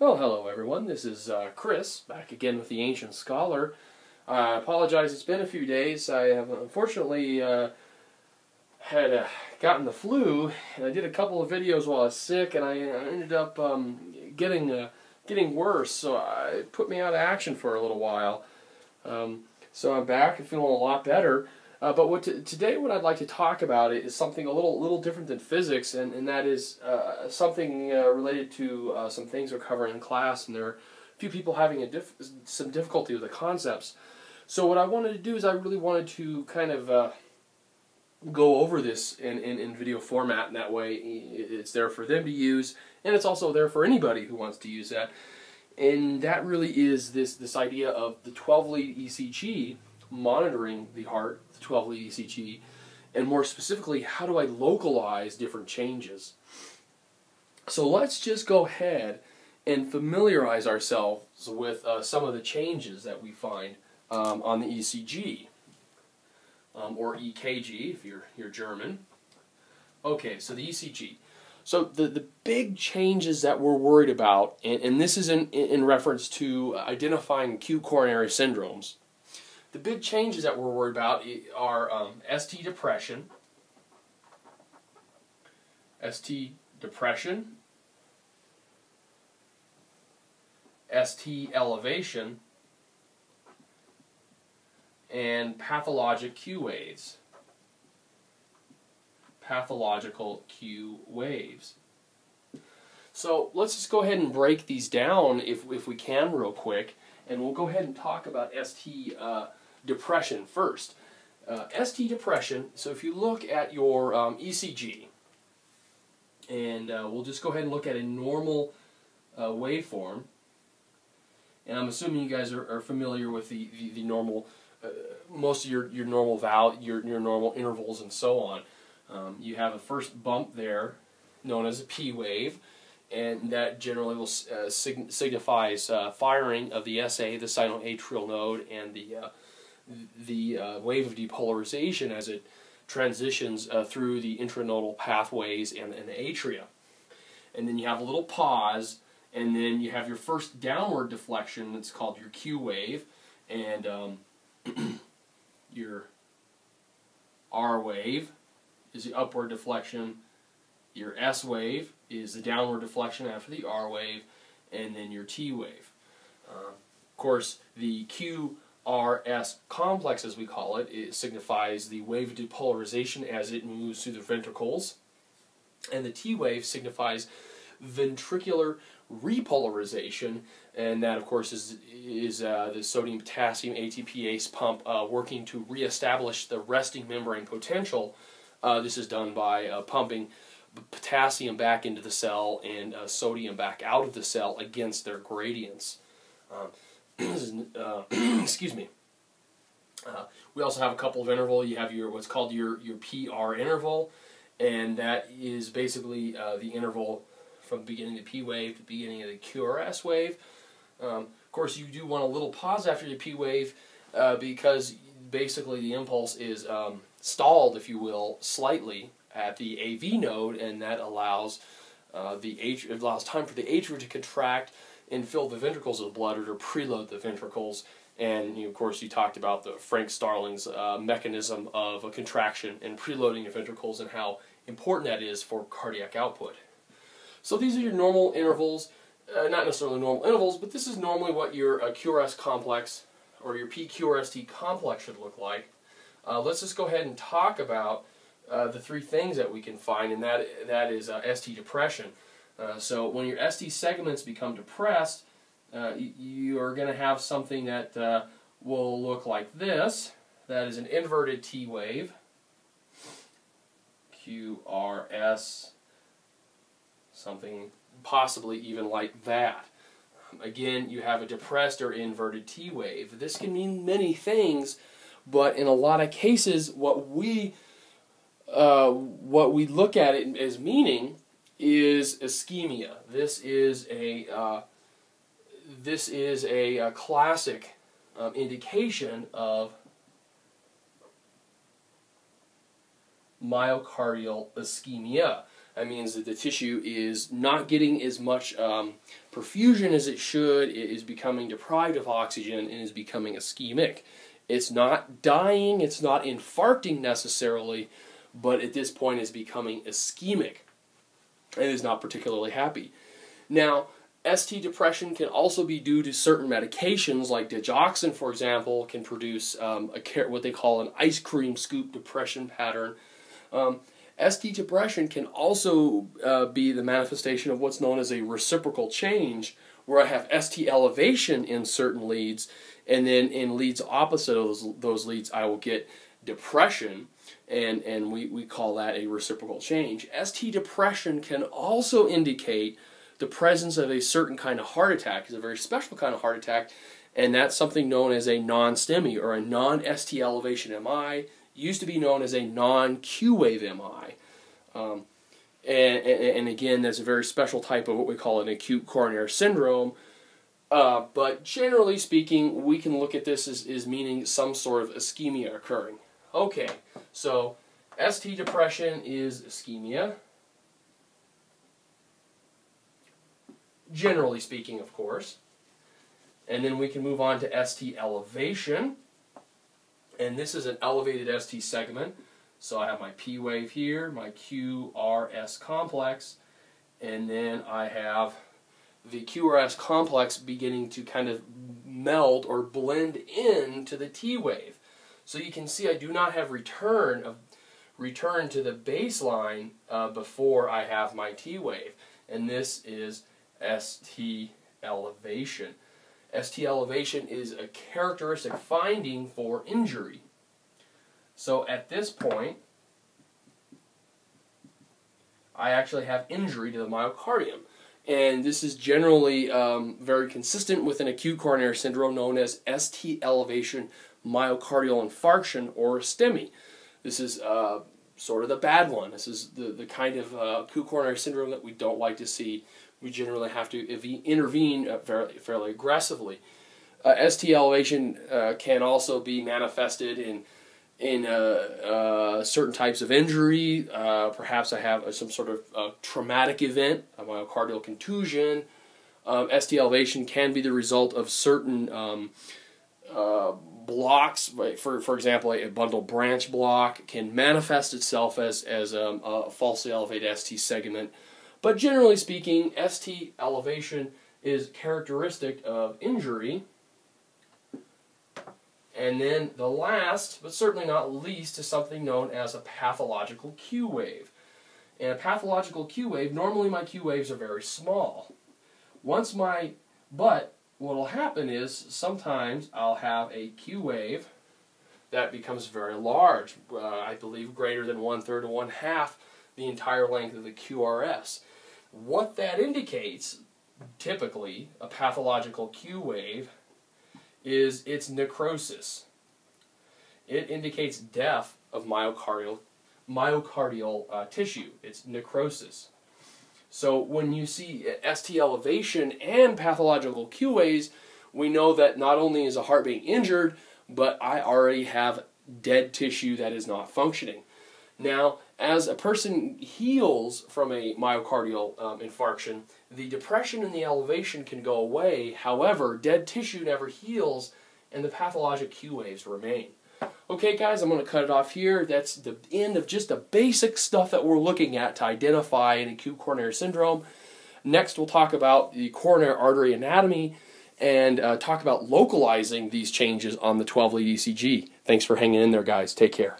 Well, hello everyone. This is uh, Chris back again with the Ancient Scholar. I apologize. It's been a few days. I have unfortunately uh, had uh, gotten the flu, and I did a couple of videos while I was sick, and I ended up um, getting uh, getting worse. So it put me out of action for a little while. Um, so I'm back and feeling a lot better. Uh, but what today, what I'd like to talk about is something a little little different than physics, and, and that is uh, something uh, related to uh, some things we're covering in class, and there are a few people having a diff some difficulty with the concepts. So what I wanted to do is I really wanted to kind of uh, go over this in, in, in video format, and that way it's there for them to use, and it's also there for anybody who wants to use that. And that really is this this idea of the 12 lead ECG monitoring the heart, the 12 lead ECG, and more specifically, how do I localize different changes? So let's just go ahead and familiarize ourselves with uh, some of the changes that we find um, on the ECG, um, or EKG if you're, you're German. Okay, so the ECG. So the, the big changes that we're worried about, and, and this is in, in reference to identifying acute coronary syndromes, the big changes that we're worried about are um, ST depression, ST depression, ST elevation, and pathologic Q waves. Pathological Q waves. So let's just go ahead and break these down if, if we can real quick, and we'll go ahead and talk about ST uh, depression first. Uh, ST depression, so if you look at your um, ECG, and uh, we'll just go ahead and look at a normal uh, waveform, and I'm assuming you guys are, are familiar with the, the, the normal, uh, most of your, your normal val your, your normal intervals and so on. Um, you have a first bump there, known as a P wave, and that generally will uh, sig signifies uh, firing of the SA, the sinoatrial node, and the the uh, wave of depolarization as it transitions uh, through the internodal pathways and, and the atria. And then you have a little pause, and then you have your first downward deflection that's called your Q wave, and um, your R wave is the upward deflection, your S wave is the downward deflection after the R wave, and then your T wave. Uh, of course, the Q RS complex, as we call it, it signifies the wave depolarization as it moves through the ventricles. And the T wave signifies ventricular repolarization, and that, of course, is, is uh, the sodium potassium ATPase pump uh, working to reestablish the resting membrane potential. Uh, this is done by uh, pumping potassium back into the cell and uh, sodium back out of the cell against their gradients. Um, excuse me. Uh, we also have a couple of interval. You have your what's called your your PR interval, and that is basically uh, the interval from beginning of the P wave to beginning of the QRS wave. Um, of course, you do want a little pause after the P wave uh, because basically the impulse is um, stalled, if you will, slightly at the AV node, and that allows uh, the atri- allows time for the atria to contract and fill the ventricles with blood or to preload the ventricles. And you know, of course, you talked about the Frank Starling's uh, mechanism of a contraction and preloading of ventricles and how important that is for cardiac output. So these are your normal intervals, uh, not necessarily normal intervals, but this is normally what your uh, QRS complex or your PQRST complex should look like. Uh, let's just go ahead and talk about uh, the three things that we can find, and that that is uh, ST depression. Uh, so when your ST segments become depressed, uh, you are going to have something that uh, will look like this. That is an inverted T wave. QRS, something possibly even like that. Again, you have a depressed or inverted T wave. This can mean many things, but in a lot of cases, what we uh, what we look at it as meaning is ischemia. This is a uh, this is a, a classic um, indication of myocardial ischemia. That means that the tissue is not getting as much um, perfusion as it should, it is becoming deprived of oxygen, and is becoming ischemic. It's not dying, it's not infarcting necessarily, but at this point is becoming ischemic and is not particularly happy. Now, ST depression can also be due to certain medications, like digoxin, for example, can produce um, a, what they call an ice cream scoop depression pattern. Um, ST depression can also uh, be the manifestation of what's known as a reciprocal change, where I have ST elevation in certain leads, and then in leads opposite of those, those leads, I will get depression, and, and we, we call that a reciprocal change. ST depression can also indicate the presence of a certain kind of heart attack is a very special kind of heart attack, and that's something known as a non-STEMI or a non-ST elevation MI. Used to be known as a non-Q wave MI. Um, and, and, and, again, that's a very special type of what we call an acute coronary syndrome. Uh, but generally speaking, we can look at this as, as meaning some sort of ischemia occurring. Okay, so ST depression is ischemia. generally speaking, of course. And then we can move on to ST elevation. And this is an elevated ST segment. So I have my P wave here, my QRS complex, and then I have the QRS complex beginning to kind of meld or blend into the T wave. So you can see I do not have return of return to the baseline uh, before I have my T wave. And this is ST elevation. ST elevation is a characteristic finding for injury. So at this point, I actually have injury to the myocardium. And this is generally um, very consistent with an acute coronary syndrome known as ST elevation myocardial infarction or STEMI. This is uh, sort of the bad one. This is the, the kind of uh, acute coronary syndrome that we don't like to see we generally have to intervene uh, fairly, fairly aggressively. Uh, ST elevation uh, can also be manifested in in uh, uh certain types of injury. Uh, perhaps I have some sort of traumatic event, a myocardial contusion. Um, ST elevation can be the result of certain um, blocks. For for example, a bundle branch block can manifest itself as as um, a falsely elevated ST segment. But generally speaking, ST elevation is characteristic of injury. And then the last, but certainly not least, is something known as a pathological Q wave. And a pathological Q wave, normally my Q waves are very small. Once my, but what will happen is sometimes I'll have a Q wave that becomes very large, uh, I believe greater than one third or one half the entire length of the QRS. What that indicates, typically, a pathological Q wave, is its necrosis. It indicates death of myocardial, myocardial uh, tissue. It's necrosis. So when you see ST elevation and pathological Q waves, we know that not only is a heart being injured, but I already have dead tissue that is not functioning. Now, as a person heals from a myocardial um, infarction, the depression and the elevation can go away. However, dead tissue never heals, and the pathologic Q waves remain. Okay, guys, I'm going to cut it off here. That's the end of just the basic stuff that we're looking at to identify an acute coronary syndrome. Next, we'll talk about the coronary artery anatomy and uh, talk about localizing these changes on the 12 lead ECG. Thanks for hanging in there, guys. Take care.